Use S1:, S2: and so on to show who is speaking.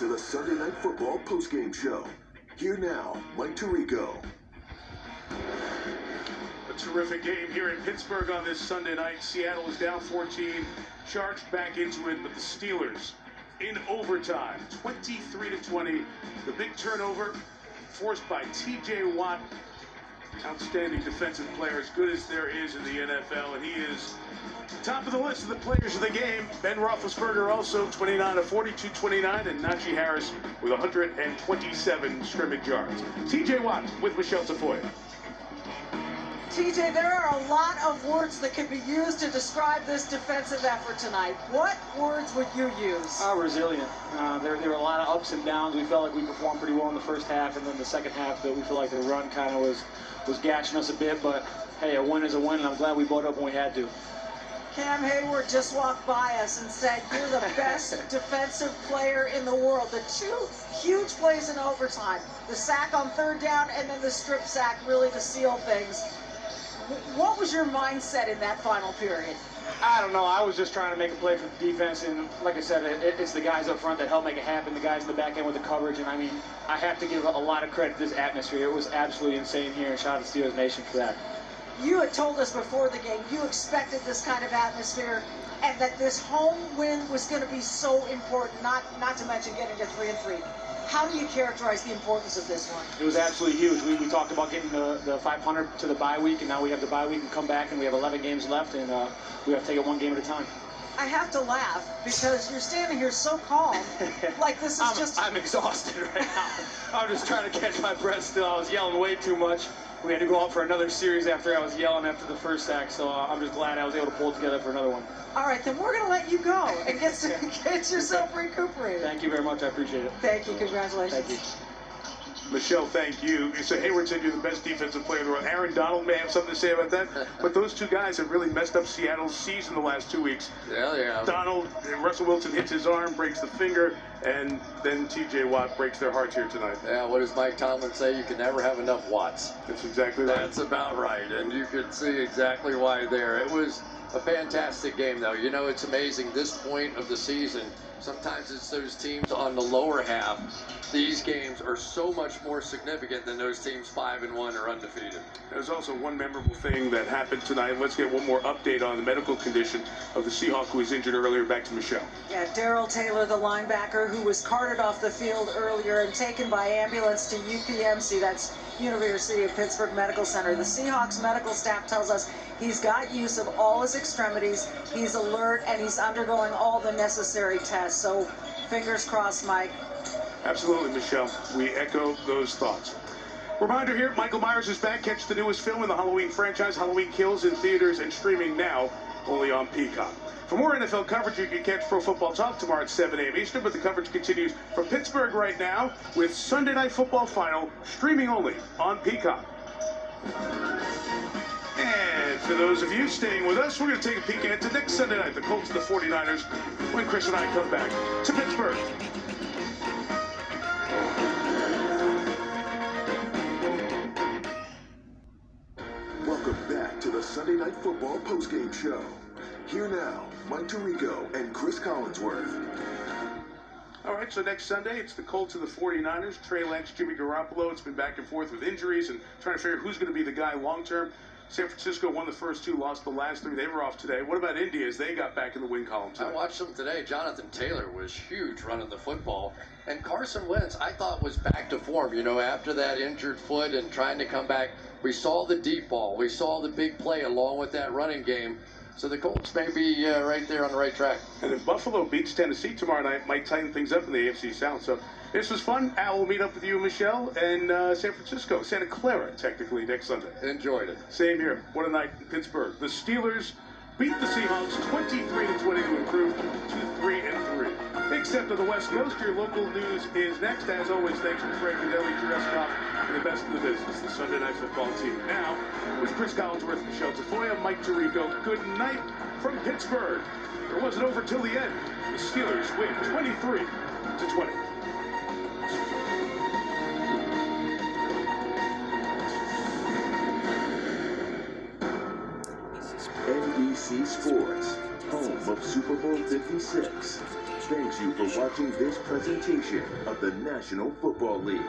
S1: to the Sunday Night Football postgame show. Here now, Mike Tirico.
S2: A terrific game here in Pittsburgh on this Sunday night. Seattle is down 14, charged back into it, but the Steelers in overtime, 23 to 20. The big turnover forced by T.J. Watt, outstanding defensive player, as good as there is in the NFL, and he is top of the list of the players of the game. Ben Roethlisberger also 29 of 42, 29, and Najee Harris with 127 scrimmage yards. T.J. Watt with Michelle Tafoya.
S3: TJ, there are a lot of words that can be used to describe this defensive effort tonight. What words would you use?
S4: Uh, resilient. Uh, there, there were a lot of ups and downs. We felt like we performed pretty well in the first half, and then the second half, that we feel like the run kind of was was gashing us a bit. But hey, a win is a win, and I'm glad we bought up when we had to.
S3: Cam Heyward just walked by us and said, You're the best defensive player in the world. The two huge plays in overtime the sack on third down and then the strip sack really to seal things. What was your mindset in that final period?
S4: I don't know. I was just trying to make a play for the defense, and like I said, it, it's the guys up front that help make it happen. The guys in the back end with the coverage, and I mean, I have to give a lot of credit to this atmosphere. It was absolutely insane here, and shout out to Steelers Nation for that.
S3: You had told us before the game you expected this kind of atmosphere, and that this home win was going to be so important. Not not to mention getting to three and three. How do you characterize the importance of this one?
S4: It was absolutely huge. We, we talked about getting the, the 500 to the bye week, and now we have the bye week and come back, and we have 11 games left, and uh, we have to take it one game at a time.
S3: I have to laugh because you're standing here so calm, like this is
S4: I'm,
S3: just.
S4: I'm exhausted right now. I'm just trying to catch my breath still. I was yelling way too much. We had to go out for another series after I was yelling after the first act, so uh, I'm just glad I was able to pull it together for another one.
S3: All right, then we're going to let you go and get, to, get yourself recuperated.
S4: Thank you very much. I appreciate it.
S3: Thank you. Congratulations.
S4: Thank you.
S2: Michelle, thank you. So Heyward said you're the best defensive player in the world. Aaron Donald may have something to say about that, but those two guys have really messed up Seattle's season the last two weeks.
S5: Yeah, yeah.
S2: Donald, Russell Wilson hits his arm, breaks the finger, and then T.J. Watt breaks their hearts here tonight.
S5: Yeah, what does Mike Tomlin say? You can never have enough watts.
S2: That's exactly right.
S5: That's about right, and you could see exactly why there. It was a fantastic game, though. You know, it's amazing. This point of the season, sometimes it's those teams on the lower half. These games are so much more significant than those teams five and one or undefeated.
S2: There's also one memorable thing that happened tonight. Let's get one more update on the medical condition of the Seahawk who was injured earlier. Back to Michelle.
S3: Yeah, Darrell Taylor, the linebacker, who was carted off the field earlier and taken by ambulance to UPMC. That's University of Pittsburgh Medical Center. The Seahawks medical staff tells us he's got use of all his extremities. He's alert and he's undergoing all the necessary tests. So, fingers crossed, Mike.
S2: Absolutely, Michelle. We echo those thoughts. Reminder here, Michael Myers is back. Catch the newest film in the Halloween franchise, Halloween Kills, in theaters and streaming now, only on Peacock. For more NFL coverage, you can catch Pro Football Talk tomorrow at 7 a.m. Eastern, but the coverage continues from Pittsburgh right now with Sunday Night Football Final, streaming only on Peacock. And for those of you staying with us, we're going to take a peek ahead to next Sunday night, the Colts and the 49ers, when Chris and I come back to Pittsburgh.
S1: Football postgame show. Here now, Mike Tirico and Chris Collinsworth.
S2: All right, so next Sunday, it's the Colts and the 49ers. Trey Lance, Jimmy Garoppolo. It's been back and forth with injuries and trying to figure who's going to be the guy long term. San Francisco won the first two, lost the last three. They were off today. What about India as they got back in the win column today?
S5: I watched them today. Jonathan Taylor was huge running the football. And Carson Wentz, I thought, was back to form. You know, after that injured foot and trying to come back, we saw the deep ball. We saw the big play along with that running game. So the Colts may be uh, right there on the right track.
S2: And if Buffalo beats Tennessee tomorrow night, might tighten things up in the AFC South. So this was fun. Al will meet up with you, Michelle, and uh, San Francisco, Santa Clara, technically next Sunday.
S5: Enjoyed it.
S2: Same here. What a night in Pittsburgh. The Steelers beat the Seahawks 23 to 20 to improve to 3 and 3. Except on the West Coast, your local news is next. As always, thanks to Fred Gaudelli, Jurescott, and the best in the business, the Sunday Night Football team. Now, with Chris Collinsworth, Michelle Tafoya, Mike Tirico, good night from Pittsburgh. It wasn't over till the end. The Steelers win 23 to 20.
S1: Of Super Bowl 56. thanks you for watching this presentation of the National Football League.